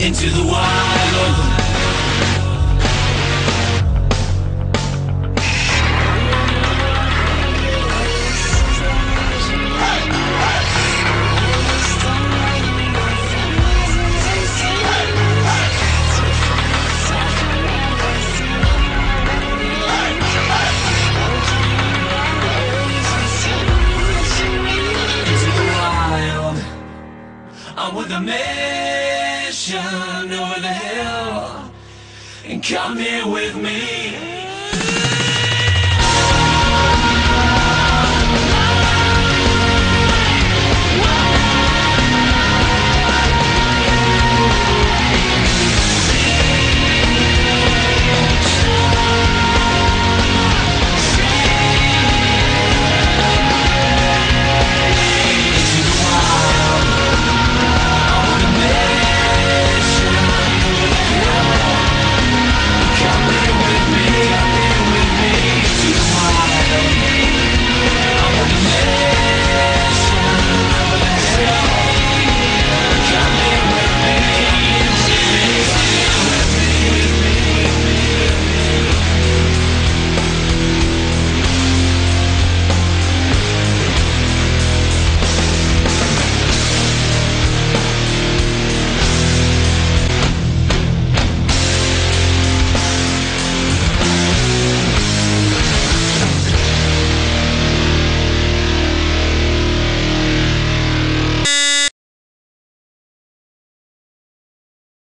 into the wild. And come here with me.